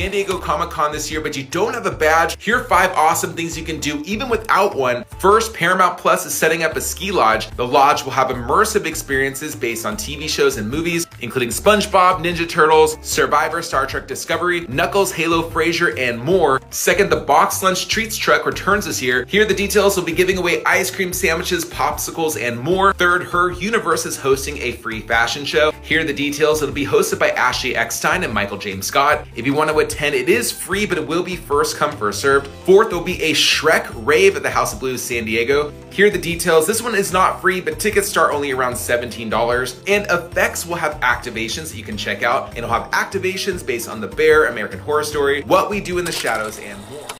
San Diego Comic-Con this year, but you don't have a badge, here are five awesome things you can do even without one. First, Paramount Plus is setting up a ski lodge. The lodge will have immersive experiences based on TV shows and movies, including SpongeBob, Ninja Turtles, Survivor, Star Trek Discovery, Knuckles, Halo, Frasier, and more. Second, the BoxLunch Treats truck returns this year. Here are the details. We'll be giving away ice cream sandwiches, popsicles, and more. Third, Her Universe is hosting a free fashion show. Here are the details. It'll be hosted by Ashley Eckstein and Michael James Scott. If you want to attend, it is free, but it will be first come, first served. Fourth, there'll be a Shrek rave at the House of Blues San Diego. Here are the details. This one is not free, but tickets start only around $17. And FX will have activations that you can check out. And it'll have activations based on The Bear, American Horror Story, What We Do in the Shadows, and more.